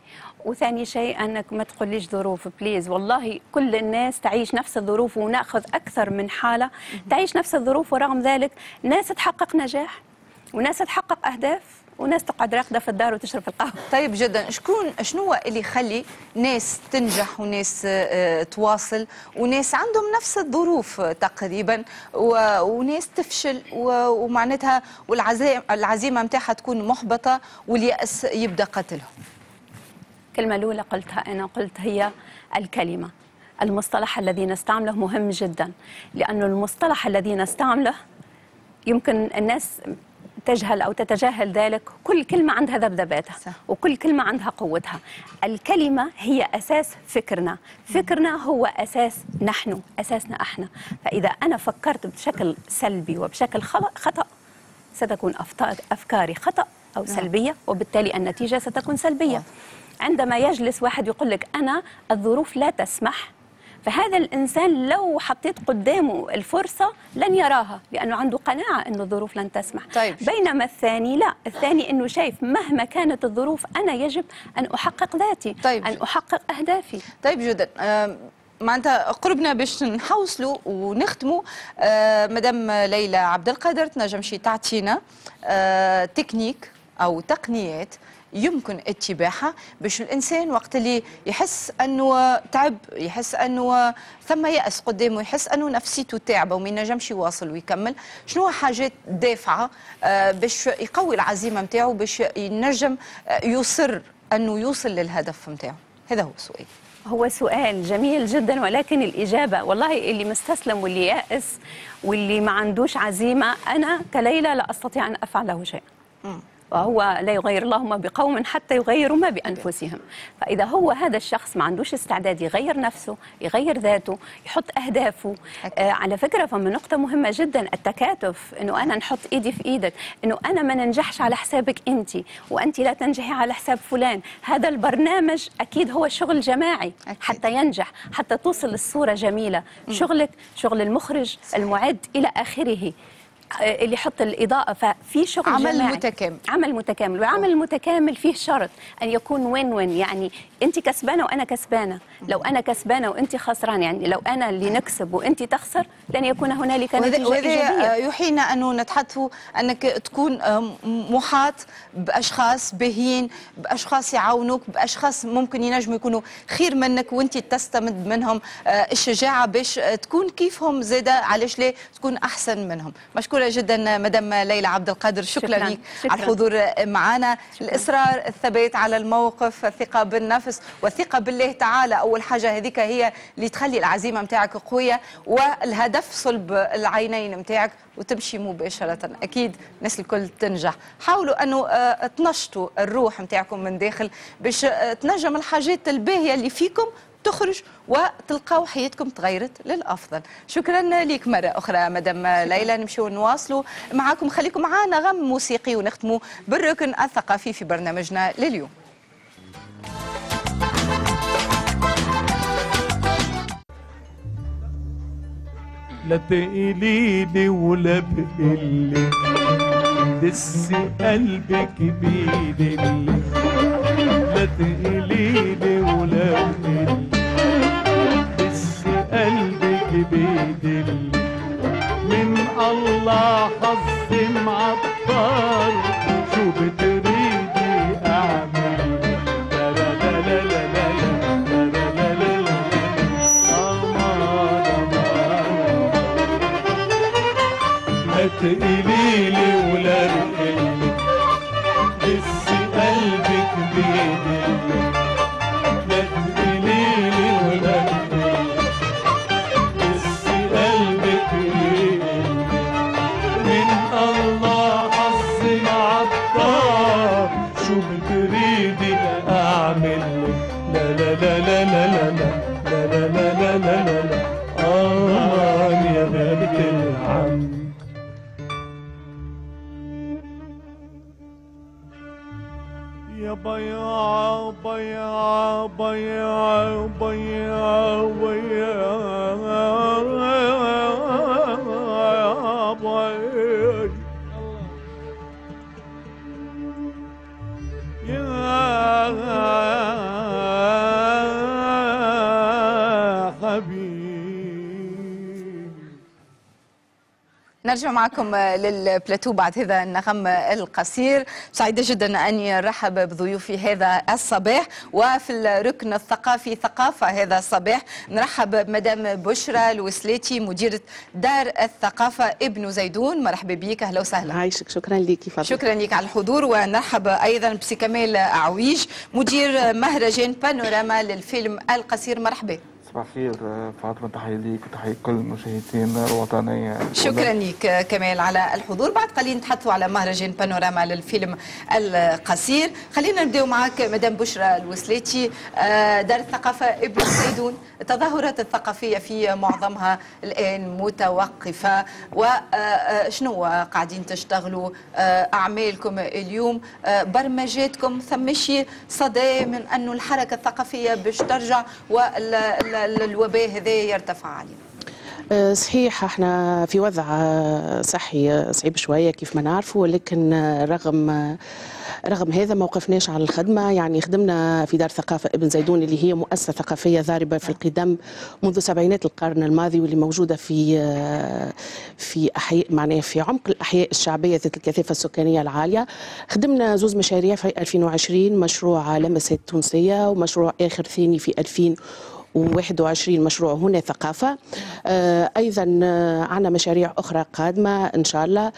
G: وثاني شيء أنك ما تقوليش ظروف. بليز والله كل الناس تعيش نفس الظروف ونأخذ أكثر من حالة. تعيش نفس الظروف ورغم ذلك ناس تحقق نجاح وناس تحقق أهداف وناس تقعد راقدة في الدار وتشرب القهوة.
C: طيب جدا شكون شنو هو اللي يخلي ناس تنجح وناس آه، تواصل وناس عندهم نفس الظروف آه، تقريبا وناس تفشل ومعناتها والعزيمه العزيمة نتاعها تكون محبطة واليأس يبدأ قتلهم؟
G: الكلمة الأولى قلتها أنا قلت هي الكلمة. المصطلح الذي نستعمله مهم جدا لأنه المصطلح الذي نستعمله يمكن الناس تجهل أو تتجاهل ذلك كل كلمة عندها ذبذباتها. وكل كلمة عندها قوتها. الكلمة هي أساس فكرنا. فكرنا هو أساس نحن أساسنا إحنا. فإذا أنا فكرت بشكل سلبي وبشكل خطأ ستكون أفكاري خطأ أو سلبية وبالتالي النتيجة ستكون سلبية. عندما يجلس واحد يقول لك أنا الظروف لا تسمح فهذا الإنسان لو حطيت قدامه الفرصة لن يراها لأنه عنده قناعة أن الظروف لن تسمح
C: طيب.
G: بينما الثاني لا الثاني أنه شايف مهما كانت الظروف أنا يجب أن أحقق ذاتي
C: طيب.
G: أن أحقق أهدافي
C: طيب جدا معناتها قربنا باش نحوصلوا ونختموا آه، مدام ليلى عبد القادر تنجم شي تعطينا آه، تكنيك أو تقنيات يمكن اتباعها باش الإنسان وقت اللي يحس أنه تعب يحس أنه ثم يأس قدامه يحس أنه نفسيته تعبة وما ينجمش يواصل ويكمل شنو حاجات دافعة آه، باش يقوي العزيمة نتاعو باش ينجم آه، يصر أنه يوصل للهدف نتاعو هذا هو السؤال.
G: هو سؤال جميل جدا ولكن الإجابة والله اللي مستسلم واللي يائس واللي ما عندوش عزيمة أنا كليلى لا أستطيع أن أفعل له شيء وهو لا يغير الله ما بقوم حتى يغيروا ما بأنفسهم. فإذا هو هذا الشخص ما عندوش استعداد يغير نفسه يغير ذاته يحط أهدافه آه على فكرة فما نقطة مهمة جدا التكاتف أنه أنا نحط إيدي في إيدك أنه أنا ما ننجحش على حسابك أنت وأنت لا تنجحي على حساب فلان. هذا البرنامج أكيد هو شغل جماعي
C: أكيد.
G: حتى ينجح حتى توصل الصورة جميلة. شغلك شغل المخرج المعد إلى آخره. آه، اللي يحط الإضاءة ففي شغل
C: عمل
G: جماعي.
C: متكامل.
G: عمل متكامل والعمل المتكامل فيه شرط أن يكون وين وين يعني أنت كسبانة وأنا كسبانة. لو أنا كسبانة وأنت خسران يعني لو أنا اللي نكسب وأنت تخسر لن يكون هنالك نتيجة
C: وهذا يحيينا انه نتحدثوا أنك تكون آه، محاط بأشخاص باهيين بأشخاص يعاونوك بأشخاص ممكن ينجموا يكونوا خير منك وأنت تستمد منهم آه، الشجاعة باش آه، تكون كيفهم زادة علاش لا تكون أحسن منهم. مشكورة جدا مدام ليلى عبد القادر. شكرا,
G: شكراً.
C: لك
G: شكراً.
C: على الحضور معنا. الإصرار الثبات على الموقف الثقة بالنفس. والثقه بالله تعالى. أول حاجة هذيك هي اللي تخلي العزيمة نتاعك قوية والهدف صلب العينين نتاعك وتمشي مباشرة. أكيد الناس الكل تنجح. حاولوا أنه آه، تنشطوا الروح نتاعكم من داخل باش آه، تنجم الحاجات الباهية اللي فيكم تخرج وتلقاو حياتكم تغيرت للأفضل. شكرا لك مرة أخرى مدام ليلى. نمشيو نواصلوا معاكم. خليكم معنا غم موسيقي ونختموا بالركن الثقافي في برنامجنا لليوم.
H: لا تقليلي ولا بقلي لسه قلبك بيدلي لا تقليلي ولا بقلي لسه قلبك بيدلي من الله حظي معطر حبيبي.
C: نرجع معكم للبلاتو بعد هذا النغم القصير. سعيدة جدا أني أرحب بضيوفي هذا الصباح وفي الركن الثقافي ثقافة هذا الصباح. نرحب بمدام بشرى الوسلاتي مديرة دار الثقافة ابن زيدون. مرحبا بك أهلا وسهلا.
I: عايشك شكرا لك فضل
C: شكرا لك على الحضور. ونرحب أيضا بسي كمال عويج مدير مهرجان بانوراما للفيلم القصير. مرحبا.
J: صباح الخير فاطمة تحية ليك وتحية كل المشاهدين الوطنية.
C: شكرا لك كمال على الحضور. بعد قليل نتحدثوا على مهرجان بانوراما للفيلم القصير. خلينا نبداو معك مدام بشرى الوسلاتي آه، دار الثقافة ابن زيدون التظاهرات الثقافية في معظمها الآن متوقفة. وشنو قاعدين تشتغلوا؟ آه، أعمالكم اليوم؟ آه، برمجاتكم ثمشي صدى من أنه الحركة الثقافية باش ترجع والوباء هذا يرتفع علينا
I: آه، صحيح إحنا في وضع آه، صحي آه، صعيب شوية كيف ما نعرفوا ولكن رغم رغم هذا ما وقفناش على الخدمة. يعني خدمنا في دار ثقافة ابن زيدون اللي هي مؤسسة ثقافية ضاربة في القدم منذ سبعينات القرن الماضي واللي موجودة في في أحياء معناها في عمق الأحياء الشعبية ذات الكثافة السكانية العالية. خدمنا زوز مشاريع في 2020 مشروع لمسات تونسية ومشروع آخر ثاني في 2000 و21 مشروع هنا ثقافة. آه، أيضا آه، عندنا مشاريع أخرى قادمة إن شاء الله.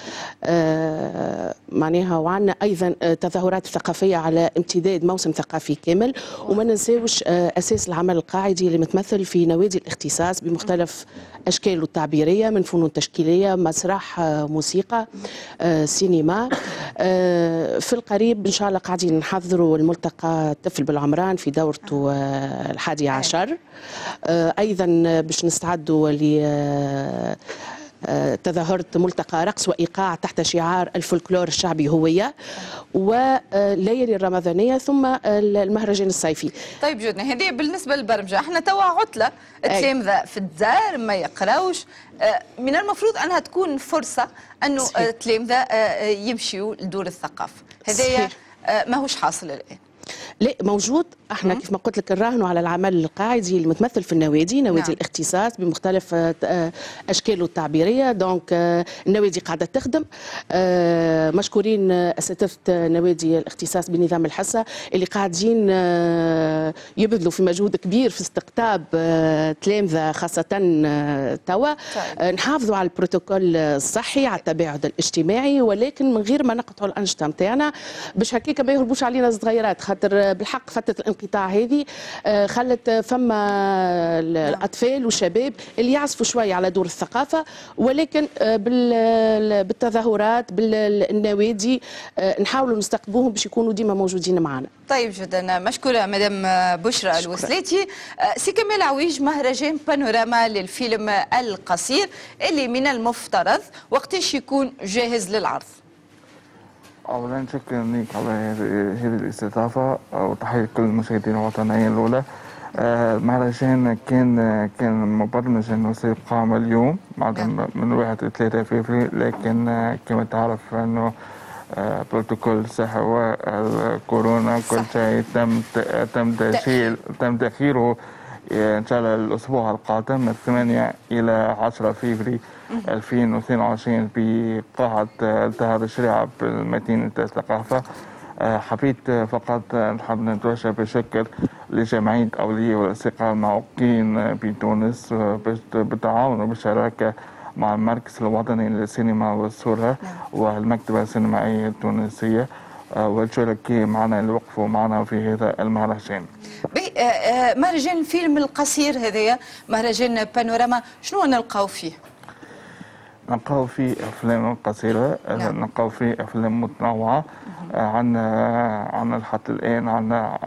I: آه، معناها وعندنا أيضا تظاهرات ثقافية على امتداد موسم ثقافي كامل. وما ننساوش أساس العمل القاعدي اللي متمثل في نوادي الاختصاص بمختلف أشكاله التعبيرية من فنون تشكيلية مسرح موسيقى سينما. في القريب إن شاء الله قاعدين نحضروا الملتقى طفل بالعمران في دورته الحادي عشر. آه، أيضا باش نستعدوا ل آه، آه، تظاهرة ملتقى رقص وإيقاع تحت شعار الفولكلور الشعبي هوية والليالي الرمضانية ثم المهرجان الصيفي.
C: طيب جدا هذه بالنسبة للبرمجة إحنا توا عطلة التلامذه في الدار ما يقراوش. آه، من المفروض أنها تكون فرصة أنه
I: صحيح.
C: آه، التلامذه آه، يمشيوا لدور الثقافة. هذايا. آه، ماهوش حاصل الآن.
I: لا موجود. إحنا كيف ما قلت لك نراهنوا على العمل القاعدي المتمثل في النوادي نوادي
C: نعم.
I: الاختصاص بمختلف آه، أشكاله التعبيرية. دونك آه، النوادي قاعدة تخدم. آه، مشكورين أساتذة نوادي الاختصاص بنظام الحصة اللي قاعدين يبذلوا في مجهود كبير في استقطاب تلامذة خاصة توا.
C: طيب.
I: نحافظوا على البروتوكول الصحي على التباعد الاجتماعي. ولكن من غير ما نقطعوا الأنشطة نتاعنا باش هكاك ما يهربوش علينا الصغيرات خاطر بالحق فتره الانقطاع هذه آه، خلت فما ال- الأطفال والشباب اللي يعزفوا شوية على دور الثقافة ولكن آه، بال- بالتظاهرات بالنوادي آه، نحاولوا نستقطبوهم باش يكونوا ديما موجودين معنا.
C: طيب جدا مشكورة مدام بشرى الوسلاتي سي كمال عويج مهرجان بانوراما للفيلم القصير اللي من المفترض وقتاش يكون جاهز للعرض؟
J: أولا شكرا لك على هذه الاستضافة وتحية كل المشاهدين الوطنيين الأولى آه، المهرجان كان كان مبرمج انه يصير قام اليوم بعد
C: نعم.
J: من واحد لثلاثة فبراير لكن آه، كما تعرف أنه آه، بروتوكول الصحة والكورونا كل. شيء تم تم تشيل تم تأخيره آه، إن شاء الله الأسبوع القادم من 8 إلى 10 فبراير 2022 بقاعة التهاب الشريعة بمدينة الثقافة. آه، حبيت آه، فقط آه، نحب نتوجه بشكر لجمعية أولياء والاستقامة المعوقين بتونس بالتعاون وبالشراكة مع المركز الوطني للسينما والصورة والمكتبة السينمائية التونسية. والشركاء معنا اللي وقفوا معنا في هذا المهرجان.
C: مهرجان الفيلم القصير هذايا مهرجان بانوراما شنو نلقاو فيه؟
J: نلقاو فيه أفلام قصيرة نعم. نلقاو فيه أفلام متنوعة عندنا عندنا حتى الآن عندنا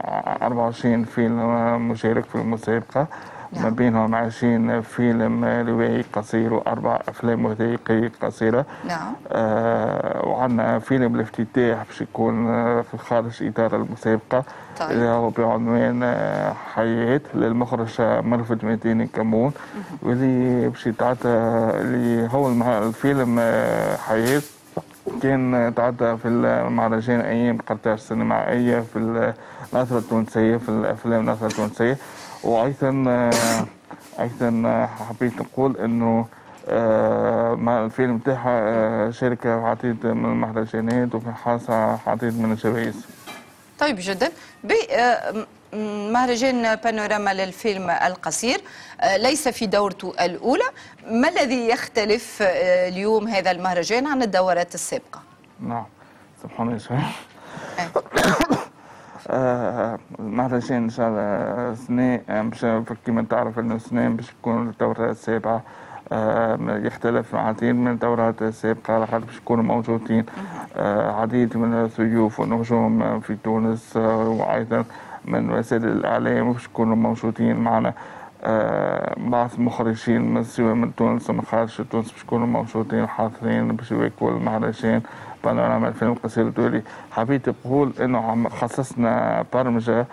J: 24 فيلم مشارك في المسابقه نعم. ما بينهم 20 فيلم روائي قصير وأربع أفلام وثائقيه قصيرة.
C: نعم.
J: آه وعندنا فيلم الافتتاح باش يكون في خارج إطار المسابقه طيب. اللي هو بعنوان آه، حياة للمخرج مرفد مديني كمون. واللي باش يتعدى اللي هو الفيلم آه، حياة. كان تعدى في المهرجان أيام قرطاج السينمائيه في النظره التونسية في الأفلام النظره التونسية. وأيضا آه، أيضا حبيت نقول إنه آه، مع الفيلم تاعها آه، في عديد من المهرجانات وفي حاصة عديد من الجوائز.
C: طيب جدا. مهرجان بانوراما للفيلم القصير ليس في دورته الأولى. ما الذي يختلف اليوم هذا المهرجان عن الدورات السابقة؟
J: نعم. سبحان الله. المهرجان ان شاء الله سنة باش كما تعرف إنه سنة باش تكون الدورة السابعة. يختلف عديد من الدورات السابقة على باش يكونوا موجودين. عديد من الضيوف والنجوم في تونس وأيضا من وسائل الإعلام باش يكونوا موجودين معنا. بعض المخرجين من سواء من تونس ومن خارج تونس باش يكونوا موجودين حاضرين باش يواكبوا المهرجان بانوراما الفيلم القصير الدولي. حبيت نقول إنه خصصنا برمجة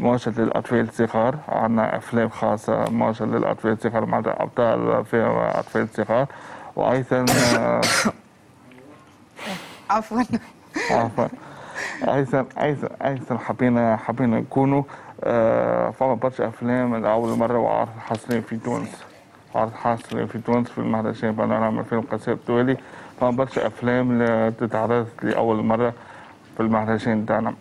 J: موجهة للأطفال الصغار. عندنا أفلام خاصة موجهة للأطفال الصغار مع أبطال فيها أطفال صغار وأيضا
C: عفوا.
J: عفوا. أيضا أيضا أيضا حبينا حبينا نكونوا آه، فما برشا أفلام لأول مرة وعرض حاصلين في تونس. عرض حاصلين في تونس في المهرجان بانوراما الفيلم القصير الدولي فما برشا أفلام تتعرض لأول مرة في المهرجان تاعنا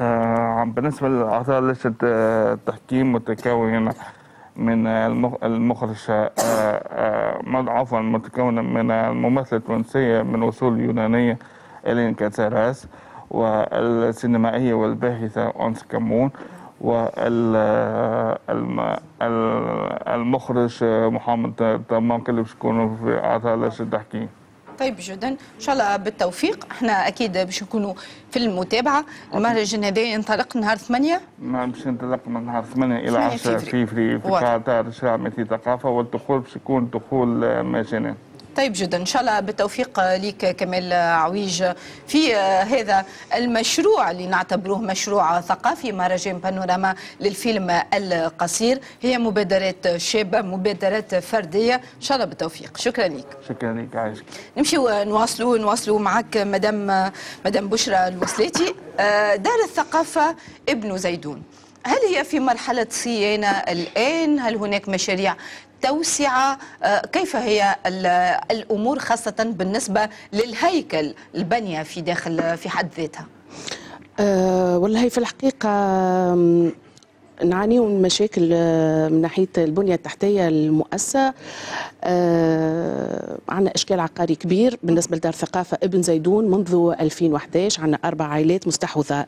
J: آه بالنسبة لاعضاء لجنه التحكيم متكونة من المخرج آه آه عفوا متكونة من الممثلة التونسية من أصول يونانية الين كاتساراس والسينمائية والباحثة أونس كمون والمخرج محمد طماق اللي باش يكونوا في اعضاء لجنه التحكيم
C: طيب جدا. إن شاء الله بالتوفيق. إحنا أكيد باش نكونوا في المتابعة. المهرجان هذا ينطلق نهار 8
J: نعم باش ينطلق من نهار 8 إلى 10 في في قطاع الشعب في الثقافه والدخول باش يكون دخول مجاني.
C: طيب جدا. إن شاء الله بالتوفيق ليك كمال عويج في هذا المشروع اللي نعتبروه مشروع ثقافي مهرجان بانوراما للفيلم القصير. هي مبادرات شابة مبادرات فردية. إن شاء الله بالتوفيق. شكرا لك
J: شكرا لك عايشك
C: نمشيو نواصلوا نواصلوا معك مدام مدام بشرى الوسلاتي. دار الثقافة ابن زيدون. هل هي في مرحلة صيانة الآن؟ هل هناك مشاريع توسعة آه، كيف هي الأمور خاصة بالنسبة للهيكل البنية في داخل في حد ذاتها؟
I: أه والله في الحقيقة نعاني من مشاكل آه، من ناحية البنية التحتية المؤسسة آه عندنا إشكال عقاري كبير بالنسبة لدار الثقافه ابن زيدون منذ 2011 عندنا أربع عائلات مستحوذة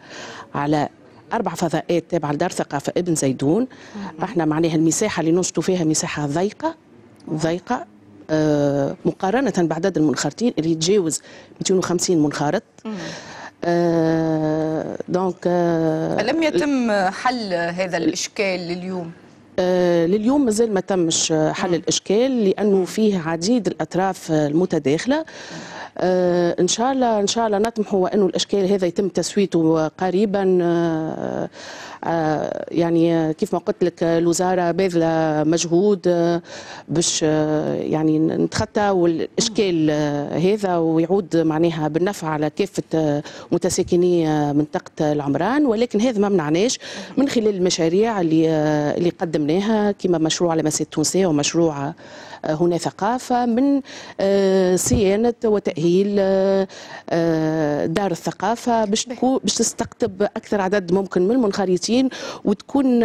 I: على أربع فضاءات تابعة لدار ثقافة ابن زيدون. إحنا معناها المساحة اللي ننشطوا فيها مساحة ضيقة ضيقة آه مقارنة بعدد المنخرطين. اللي يتجاوز 250 منخرط.
C: آه دونك آه لم يتم حل هذا الإشكال لليوم؟
I: آه لليوم مازال ما تمش حل الإشكال لأنه فيه عديد الأطراف المتداخلة. إن شاء الله إن شاء الله نطمحوا انه الإشكال هذا يتم تسويته قريبا آه آه يعني كيف ما قلت لك الوزارة باذلة مجهود آه باش آه يعني نتخطى والإشكال آه هذا ويعود معناها بالنفع على كافة آه متساكني منطقة العمران. ولكن هذا ما منعناش من خلال المشاريع اللي آه اللي قدمناها كما مشروع لمسات التونسيه ومشروع هنا ثقافة من صيانة وتأهيل تاهيل دار الثقافة باش باش تستقطب أكثر عدد ممكن من المنخرطين وتكون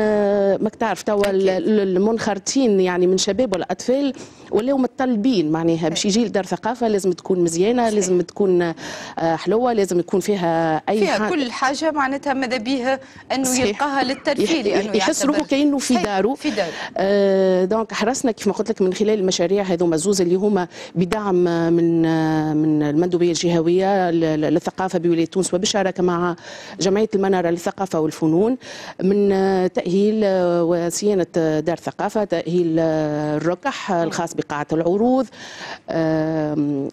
I: ماك تعرف توا المنخرطين يعني من شباب والاطفال ولاو متطلبين معناها باش يجي لدار ثقافة لازم تكون مزيانة لازم تكون حلوة لازم يكون فيها
C: أي فيها حاجة كل حاجة معناتها ماذا بيها؟ أنه يلقاها للترفيه لأنه
I: يحس روحه كأنه في داره.
C: في داره.
I: آه دونك حرصنا كيف ما قلت لك من خلال المشاريع هذوما زوز اللي هما بدعم من من المندوبية الجهوية للثقافة بولاية تونس وبالشراكه مع جمعية المنارة للثقافة والفنون من تأهيل وصيانة دار ثقافة تأهيل الركح الخاص بقاعة العروض.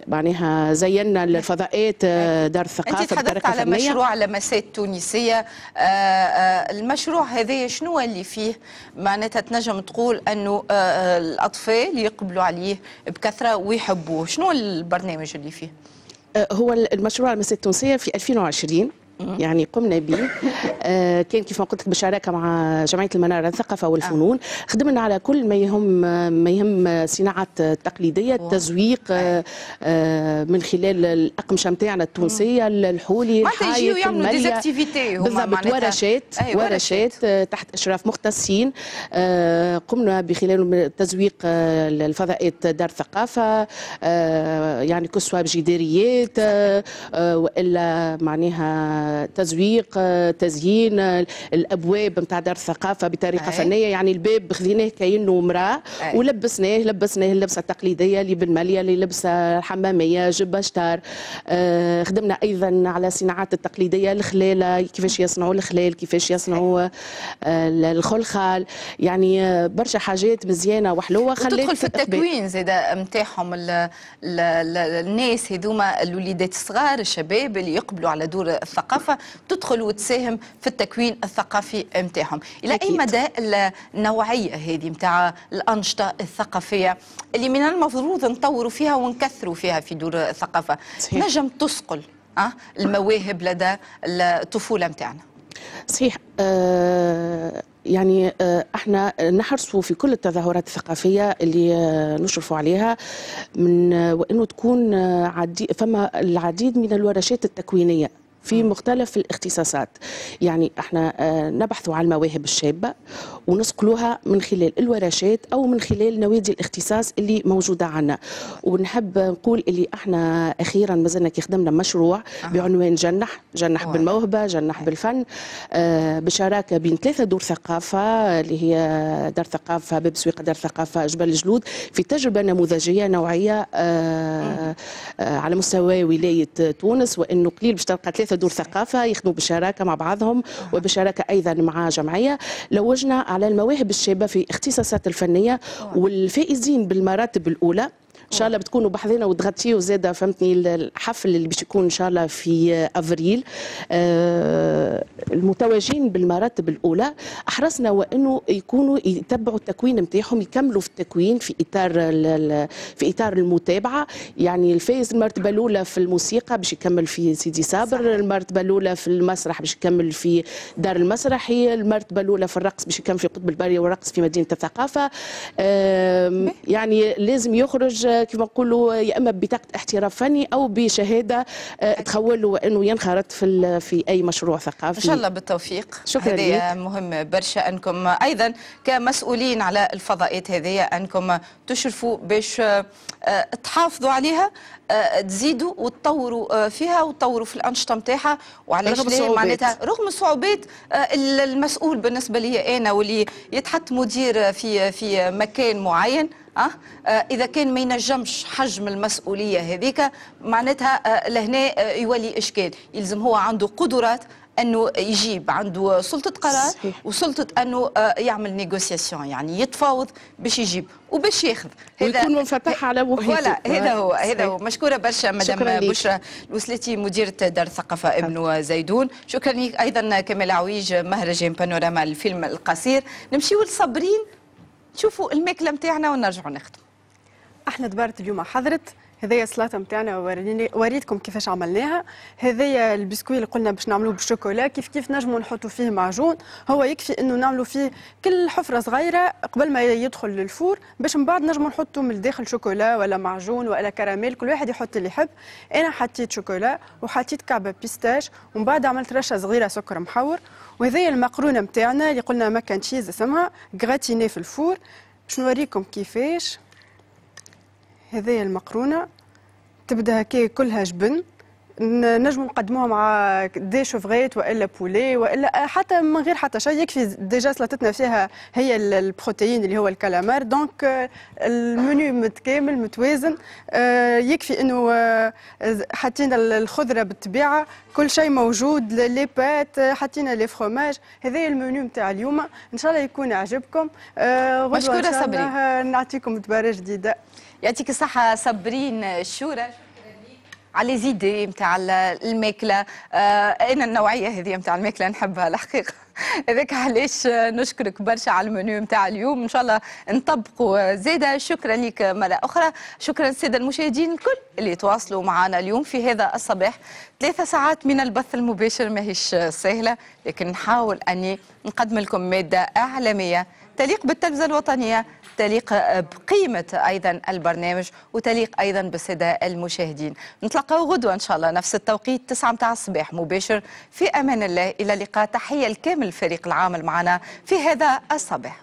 I: معناها زينا الفضاءات دار الثقافه
C: أنت تحدثت على فنية. مشروع لمسات تونسية. آه آه المشروع هذا شنو اللي فيه؟ معناتها تنجم تقول أنه آه الأطفال يقبلوا عليه بكثرة ويحبوه. شنو البرنامج اللي فيه؟
I: هو المشروع المسات التونسية في 2020 يعني قمنا به آه كان كيف ما قلت لك بالشراكة مع جمعية المنارة للثقافه والفنون. خدمنا على كل ما يهم ما يهم الصناعات التقليديه التزويق آه آه من خلال الأقمشة نتاعنا التونسية الحولي
C: الحايط الماليه
I: بالضبط ورشات ورشات. تحت أشراف مختصين. آه قمنا بخلال تزويق آه الفضاءات دار الثقافه آه يعني كسوه بجداريات آه وإلا معناها تزويق تزيين الأبواب نتاع دار الثقافة بطريقة أي. فنية. يعني الباب خذيناه كأنه مراه ولبسناه لبسناه اللبسة التقليدية اللي بالماليه اللي لبسه الحمامية جبة شتار. آه خدمنا أيضا على الصناعات التقليدية الخلالة كيفاش يصنعوا الخلال كيفاش يصنعوا آه الخلخال. يعني برشا حاجات مزيانة وحلوة
C: خلات تدخل في التكوين زاد نتاعهم الناس هذوما الوليدات الصغار الشباب اللي يقبلوا على دور الثقافة الثقافه تدخل وتساهم في التكوين الثقافي نتاعهم إلى. أي مدى النوعية هذه نتاع الأنشطة الثقافية اللي من المفروض نطوروا فيها ونكثروا فيها في دور الثقافة؟ صحيح. نجم تسقل أه المواهب لدى الطفولة نتاعنا
I: صحيح. أه يعني إحنا نحرصوا في كل التظاهرات الثقافية اللي نشرفوا عليها من وإنه تكون عدي فما العديد من الورشات التكوينية. في مختلف الاختصاصات. يعني إحنا نبحث عن المواهب الشابة ونسقلوها من خلال الورشات أو من خلال نوادي الاختصاص اللي موجودة عنا. ونحب نقول اللي إحنا أخيرا مازلنا كي خدمنا مشروع بعنوان جنح جنح بالموهبة جنح بالفن بشراكة بين ثلاثة دور ثقافة اللي هي دار ثقافة باب سويقه دار ثقافة جبل الجلود في تجربة نموذجية نوعية على مستوى ولاية تونس وإنه قليل باش تلقى ثلاثة دور ثقافة يخدموا بالشراكه مع بعضهم وبشراكة أيضا مع جمعية. لوجنا على المواهب الشابة في اختصاصات الفنية والفائزين بالمراتب الأولى. إن شاء الله بتكونوا بحذنا وتغطيوا زاده فهمتني؟ الحفل اللي باش يكون إن شاء الله في أفريل. آه المتواجدين بالمراتب الأولى أحرصنا وإنه يكونوا يتبعوا التكوين نتاعهم يكملوا في التكوين في إطار في إطار المتابعة. يعني الفايز المرتبة الأولى في الموسيقى باش يكمل في سيدي صابر. المرتبة الأولى في المسرح باش يكمل في دار المسرح هي المرتبة الأولى في الرقص باش يكمل في قطب البرية والرقص في مدينة الثقافة. يعني لازم يخرج كما نقولوا يا إما ببطاقه احتراف فني أو بشهادة تخول له إنه ينخرط في في أي مشروع ثقافي.
C: إن شاء الله بالتوفيق.
I: شكرا
C: هذه مهم برشا. أنكم أيضا كمسؤولين على الفضاءات هذه أنكم تشرفوا باش تحافظوا عليها تزيدوا وتطوروا فيها وتطوروا في الأنشطة نتاعها وعلاش لا؟ معناتها رغم الصعوبات المسؤول بالنسبة لي أنا واللي يتحط مدير في في مكان معين. أه؟ آه إذا كان ما ينجمش حجم المسؤولية هذيك معناتها آه لهنا آه يولي إشكال. يلزم هو عنده قدرات أنه يجيب عنده سلطة قرار صحيح. وسلطة أنه يعمل négociation يعني يتفاوض باش يجيب وباش ياخذ.
I: ويكون منفتح على محيطه
C: voilà هذا هو هذا هو. مشكورة برشا مدام بشرى الوسلاتي مديرة دار الثقافه ابن زيدون. شكرا لك أيضا كمال عويج مهرجان بانوراما الفيلم القصير. نمشيو لصابرين. نشوفوا الماكلة نتاعنا ونرجعوا نخدم
D: إحنا دبارة اليوم حضرت. هذايا السلطة نتاعنا وريتكم كيفاش عملناها. هذايا البسكوي اللي قلنا باش نعملوه بالشوكولا كيف كيف نجموا نحطوا فيه معجون هو يكفي إنه نعملوا فيه كل حفرة صغيرة قبل ما يدخل لل four باش من بعد نجموا نحطوا من الداخل شوكولا ولا معجون ولا كراميل كل واحد يحط اللي يحب. أنا حطيت شوكولا وحطيت كعبة pistache ومن بعد عملت رشة صغيرة سكر محور وهذه المقرونة نتاعنا اللي قلنا mac and cheese اسمها gratinée في ال four باش نوريكم كيفاش؟ هذه المقرونة تبدأ هكا كلها جبن. نجموا نقدموها مع des chevrettes وإلا poulet وإلا حتى من غير حتى شيء. يكفي déjà سلطتنا فيها هي البروتين اللي هو ال calamar. donc ال menu متكامل متوازن. آه، يكفي إنه آه، حطينا الخضرة بالطبيعة كل شيء موجود لي بات حطينا لي فروماج هذا المنيو نتاع اليوم. إن شاء الله يكون عجبكم.
C: آه، مشكورة صبري.
D: نعطيكم تبارة جديدة.
C: يعطيك الصحة صابرين الشورى على زيدي نتاع الماكلة. آه أنا النوعية هذه نتاع الماكلة نحبها الحقيقة. هذاك علاش نشكرك برشا على المنيو نتاع اليوم. إن شاء الله نطبقوا زيدا شكرا لك مرة أخرى. شكرا الساده المشاهدين الكل اللي تواصلوا معنا اليوم في هذا الصباح. ثلاثة ساعات من البث المباشر ماهيش سهلة لكن نحاول أني نقدم لكم مادة إعلامية تليق بالتلفزه الوطنية تليق بقيمة أيضا البرنامج وتليق أيضا بالسادة المشاهدين. نتلقى غدوة إن شاء الله. نفس التوقيت 9 متاع الصباح مباشر. في أمان الله. إلى اللقاء. تحية لكامل الفريق العامل معنا في هذا الصباح.